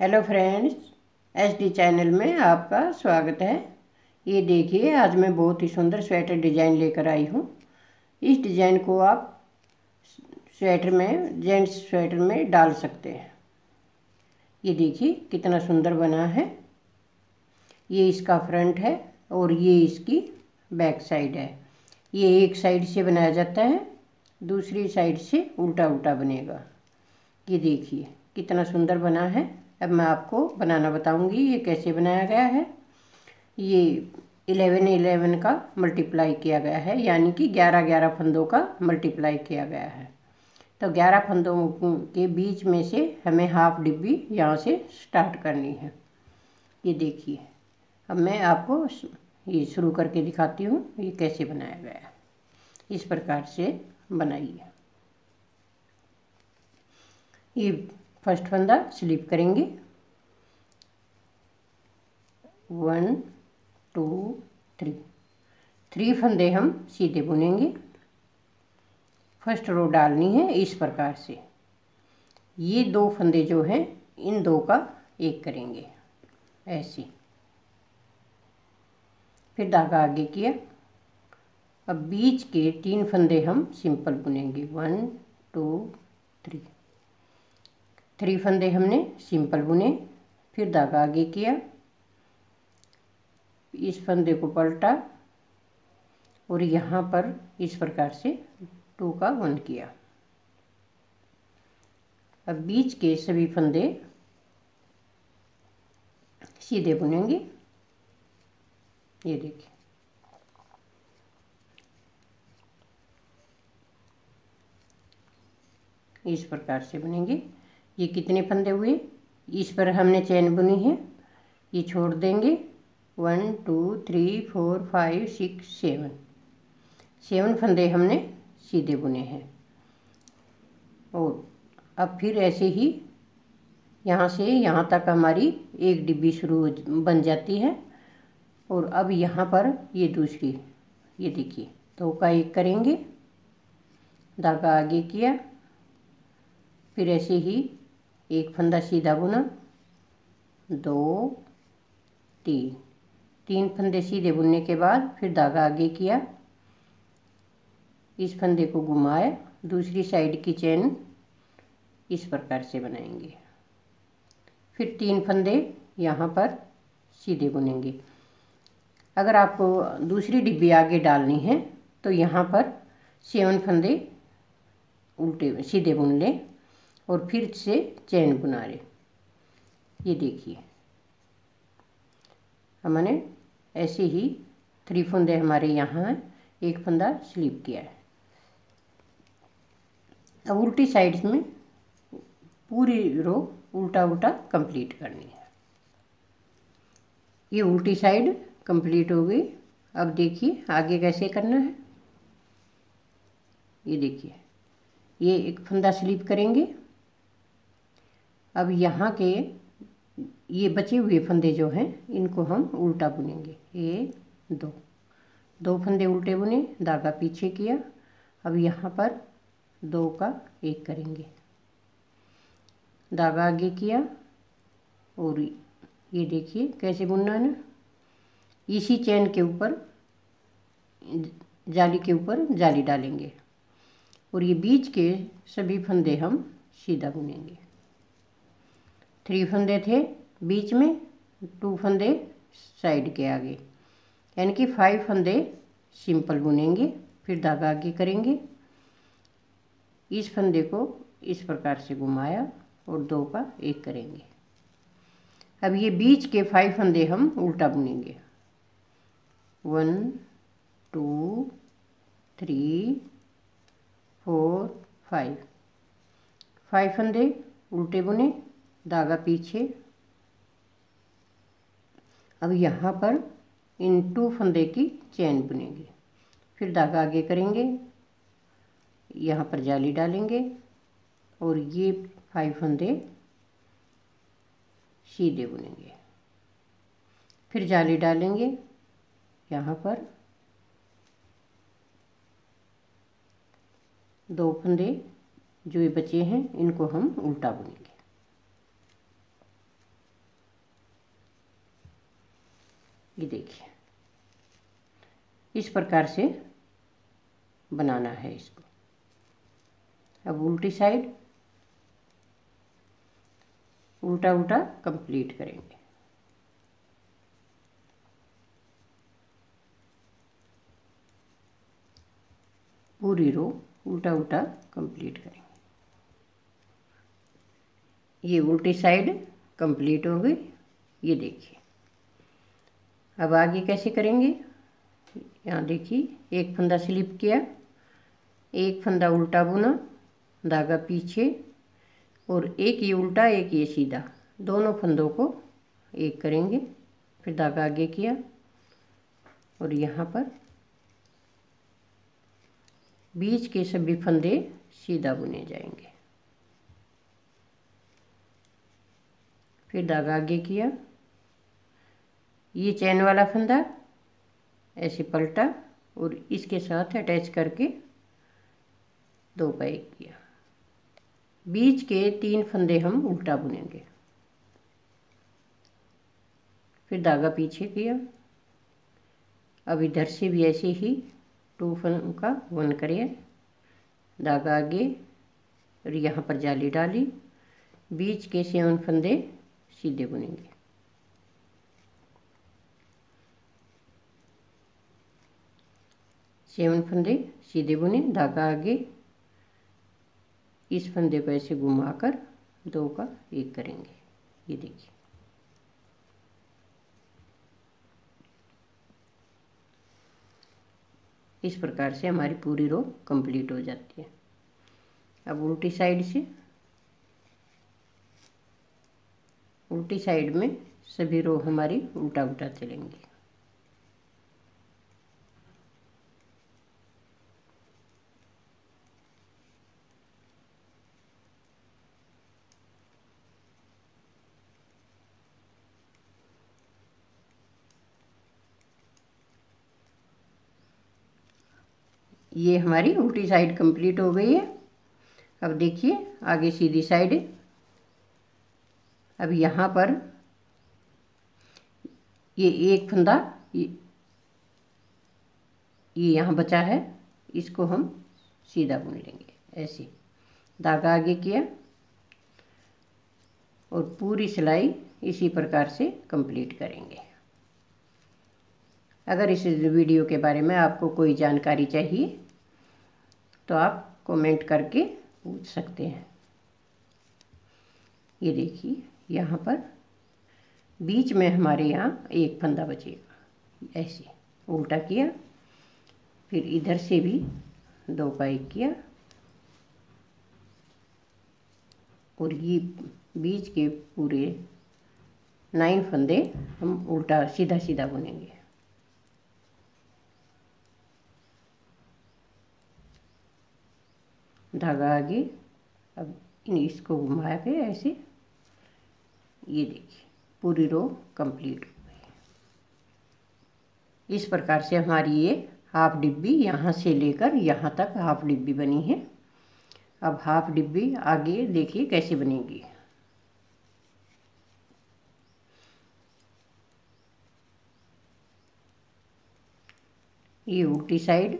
Hello friends H D channel में आपका स्वागत है। ये देखिए, आज मैं बहुत ही सुंदर स्वेटर डिज़ाइन लेकर आई हूँ। इस डिज़ाइन को आप स्वेटर में जेंट्स स्वेटर में डाल सकते हैं। ये देखिए, कितना सुंदर बना है। ये इसका फ्रंट है और ये इसकी बैक साइड है। ये एक साइड से बनाया जाता है, दूसरी साइड से उल्टा उल्टा बनेगा। ये देखिए, कितना सुंदर बना है। अब मैं आपको बनाना बताऊँगी, ये कैसे बनाया गया है। ये इलेवन इलेवन का मल्टीप्लाई किया गया है, यानी कि ग्यारह ग्यारह फंदों का मल्टीप्लाई किया गया है। तो ग्यारह फंदों के बीच में से हमें हाफ़ डिब्बी यहाँ से स्टार्ट करनी है। ये देखिए, अब मैं आपको ये शुरू करके दिखाती हूँ, ये कैसे बनाया गया है। इस प्रकार से बनाइए। ये फ़र्स्ट फंदा स्लिप करेंगे। वन टू थ्री थ्री फंदे हम सीधे बुनेंगे। फ़र्स्ट रो डालनी है इस प्रकार से। ये दो फंदे जो हैं, इन दो का एक करेंगे। ऐसे। फिर धागा आगे किया। अब बीच के तीन फंदे हम सिंपल बुनेंगे। वन टू थ्री थ्री फंदे हमने, सिंपल बुने, फिर धागा आगे किया। इस फंदे को पलटा और यहाँ पर इस प्रकार से टू का वन किया। अब बीच के सभी फंदे सीधे बुनेंगे। ये देखिए। इस प्रकार से बुनेंगे। ये कितने फंदे हुए? इस पर हमने चैन बुनी है। ये छोड़ देंगे। One, two, three, four, five, six, seven. Seven फंदे हमने सीधे बुने हैं। और अब फिर ऐसे ही यहाँ से यहाँ तक हमारी एक डिब्बी शुरू बन जाती है। और अब यहाँ पर ये दूसरी, ये देखिए दो का एक करेंगे। धागा आगे किया। फिर ऐसे ही एक फंदा सीधा बुना, दो, तीन। तीन फंदे सीधे बुनने के बाद फिर धागा आगे किया, इस फंदे को घुमाए दूसरी साइड की चैन इस प्रकार से बनाएँगे। फिर तीन फंदे यहाँ पर सीधे बुनेंगे। अगर आपको दूसरी डिब्बी आगे डालनी है तो यहाँ पर सेवन फंदे उल्टे सीधे बुन लें। और फिर से चैन बुना रहे। ये देखिए। हमने ऐसे ही थ्री फंदे हमारे यहाँ एक फंदा स्लिप किया है। अब उल्टी साइड में पूरी रो उल्टा उल्टा कंप्लीट करनी है। ये उल्टी साइड कंप्लीट हो गई। अब देखिए आगे कैसे करना है। ये देखिए। ये एक फंदा स्लिप करेंगे। अब यहाँ के ये बचे हुए फंदे जो हैं, इनको हम उल्टा बुनेंगे। एक दो। दो फंदे उल्टे बुने धागा पीछे किया। अब यहाँ पर दो का एक करेंगे। धागा आगे किया और ये देखिए कैसे बुनना है ना। इसी चैन के ऊपर, जाली के ऊपर जाली डालेंगे। और ये बीच के सभी फंदे हम सीधा बुनेंगे। थ्री फंदे थे बीच में, टू फंदे साइड के आगे। यानी कि फाइव फंदे सिंपल बुनेंगे, फिर धागा आगे करेंगे। इस फंदे को इस प्रकार से घुमाया और दो का एक करेंगे। अब ये बीच के फाइव फंदे हम उल्टा बुनेंगे। One, two, three, four, five. Five फंदे उल्टे बुने धागा पीछे। अब यहाँ पर इन टू फंदे की चैन बुनेंगे। फिर धागा आगे करेंगे। यहाँ पर जाली डालेंगे और ये फाइव फंदे सीधे बुनेंगे। फिर जाली डालेंगे यहाँ पर। दो फंदे जो ये बचे हैं, इनको हम उल्टा बुनेंगे। ये देखिए। इस प्रकार से बनाना है इसको। अब उल्टी साइड उल्टा उल्टा कंप्लीट करेंगे। पूरी रो उल्टा उल्टा कंप्लीट करेंगे। ये उल्टी साइड कंप्लीट हो गई। ये देखिए। अब आगे कैसे करेंगे? यहाँ देखिए, एक फंदा स्लिप किया, एक फंदा उल्टा बुना, धागा पीछे, और एक ये उल्टा, एक ये सीधा। दोनों फंदों को एक करेंगे, फिर धागा आगे किया, और यहाँ पर बीच के सभी फंदे सीधा बुने जाएँगे। फिर धागा आगे किया ये चैन वाला फंदा, ऐसे पलटा और इसके साथ अटैच करके दो पाई किया। बीच के तीन फंदे हम उल्टा बुनेंगे। फिर धागा पीछे किया। अब इधर से भी ऐसे ही टू फन का वन करिए। धागा आगे और यहाँ पर जाली डाली। बीच के सेवन फंदे सीधे बुनेंगे। सेवन फंदे, सीधे बुने, धागा आगे। इस फंदे को ऐसे घुमाकर दो का एक करेंगे। ये देखिए। इस प्रकार से हमारी पूरी रो कंप्लीट हो जाती है। अब उल्टी साइड से, उल्टी साइड में सभी रो हमारी उल्टा उल्टा चलेंगी। ये हमारी उल्टी साइड कंप्लीट हो गई है। अब देखिए, आगे सीधी साइड अब यहाँ पर ये एक फंदा ये यहाँ बचा है। इसको हम सीधा बुन लेंगे, ऐसे। धागा आगे किया और पूरी सिलाई इसी प्रकार से कंप्लीट करेंगे। अगर इस वीडियो के बारे में आपको कोई जानकारी चाहिए तो आप कमेंट करके पूछ सकते हैं। ये देखिए, यहाँ पर बीच में हमारे यहाँ एक फंदा बचेगा। ऐसे, उल्टा किया, फिर इधर से भी दो का एक किया। और ये बीच के पूरे नाइन फंदे हम उल्टा सीधा सीधा बुनेंगे। धागा आगे, अब इसको घुमा के ऐसे, ये देखिए, पूरी रो कंप्लीट हो गई इस प्रकार से हमारी ये हाफ़ डिब्बी यहाँ से लेकर यहाँ तक हाफ़ डिब्बी बनी है। अब हाफ़ डिब्बी आगे देखिए कैसे बनेगी। ये उल्टी साइड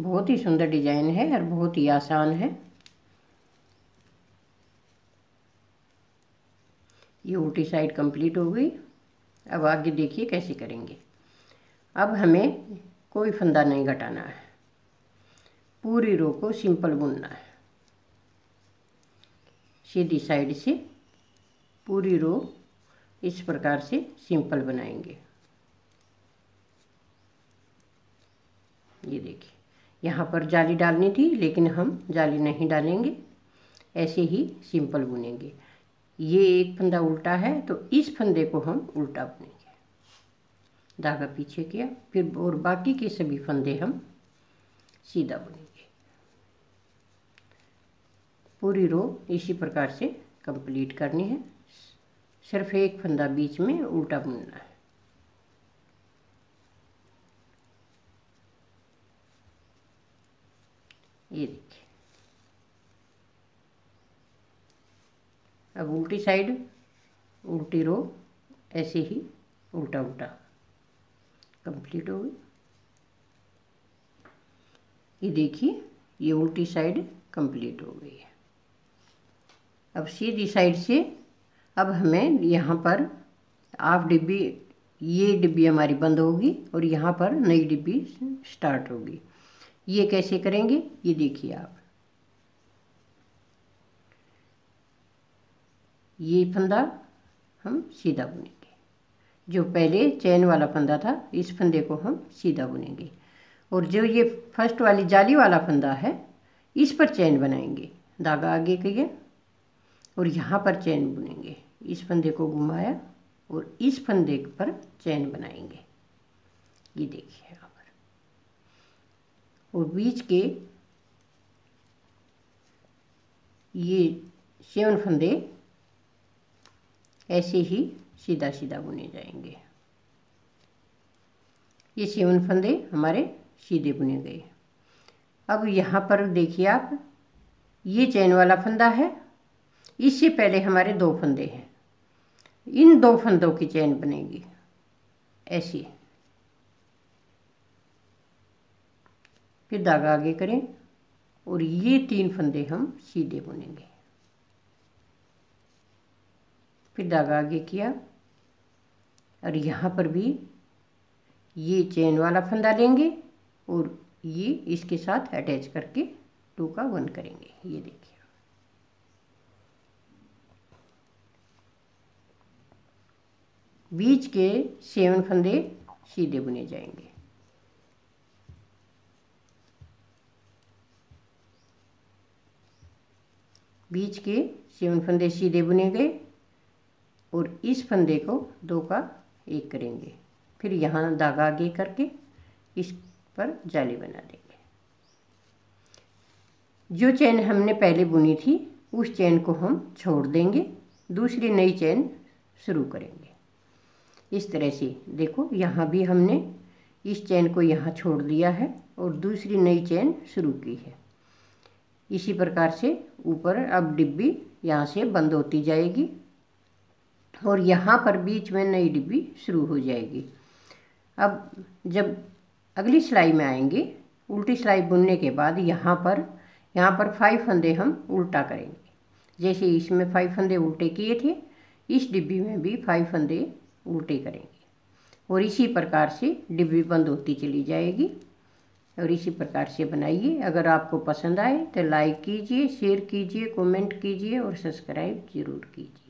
बहुत ही सुंदर डिज़ाइन है और बहुत ही आसान है। ये उल्टी साइड कंप्लीट हो गई। अब आगे देखिए कैसे करेंगे। अब हमें कोई फंदा नहीं घटाना है। पूरी रो को सिंपल बुनना है। सीधी साइड से पूरी रो इस प्रकार से सिंपल बनाएँगे। ये देखिए। यहाँ पर जाली डालनी थी, लेकिन हम जाली नहीं डालेंगे। ऐसे ही सिंपल बुनेंगे। ये एक फंदा उल्टा है तो इस फंदे को हम उल्टा बुनेंगे। धागा पीछे किया, फिर और बाकी के सभी फंदे हम सीधा बुनेंगे। पूरी रो इसी प्रकार से कंप्लीट करनी है। सिर्फ़ एक फंदा बीच में उल्टा बुनना है। ये देखिए। अब उल्टी साइड, उल्टी रो, ऐसे ही उल्टा उल्टा। कंप्लीट हो गई। ये देखिए, ये उल्टी साइड कंप्लीट हो गई है। अब सीधी साइड से, अब हमें यहाँ पर हाफ़ डिब्बी, ये डिब्बी हमारी बंद होगी और यहाँ पर नई डिब्बी स्टार्ट होगी। ये कैसे करेंगे? ये देखिए आप। ये फंदा हम सीधा बुनेंगे। जो पहले चैन वाला फंदा था, इस फंदे को हम सीधा बुनेंगे। और जो ये फ़र्स्ट वाली जाली वाला फंदा है, इस पर चैन बनाएँगे। धागा आगे किए और यहाँ पर चैन बुनेंगे। इस फंदे को घुमाया और इस फंदे पर चैन बनाएँगे। ये देखिए और बीच के ये सेवन फंदे ऐसे ही सीधा सीधा बुने जाएँगे। ये सेवन फंदे हमारे सीधे बुने गए। अब यहाँ पर देखिए आप, ये चैन वाला फंदा है। इससे पहले हमारे दो फंदे हैं। इन दो फंदों की चैन बनेगी। ऐसी। फिर धागा आगे करें और ये तीन फंदे हम सीधे बुनेंगे। फिर धागा आगे किया और यहाँ पर भी ये चेन वाला फंदा लेंगे और ये इसके साथ अटैच करके टू का वन करेंगे। ये देखिए। बीच के सेवन फंदे सीधे बुने जाएँगे। बीच के सेवन फंदे सीधे बुने गए और इस फंदे को दो का एक करेंगे। फिर यहाँ धागा आगे करके इस पर जाली बना देंगे। जो चैन हमने पहले बुनी थी, उस चैन को हम छोड़ देंगे। दूसरी नई चैन शुरू करेंगे। इस तरह से देखो, यहाँ भी हमने इस चैन को यहाँ छोड़ दिया है और दूसरी नई चैन शुरू की है। इसी प्रकार से ऊपर अब डिब्बी यहाँ से बंद होती जाएगी और यहाँ पर बीच में नई डिब्बी शुरू हो जाएगी। अब जब अगली सिलाई में आएँगे, उल्टी सिलाई बुनने के बाद यहाँ पर यहाँ पर फाइव फंदे हम उल्टा करेंगे। जैसे इसमें फाइव फंदे उल्टे किए थे, इस डिब्बी में भी फाइव फंदे उल्टे करेंगे। और इसी प्रकार से डिब्बी बंद होती चली जाएगी। और इसी प्रकार से बनाइए। अगर आपको पसंद आए तो लाइक कीजिए, शेयर कीजिए, कमेंट कीजिए और सब्सक्राइब ज़रूर कीजिए।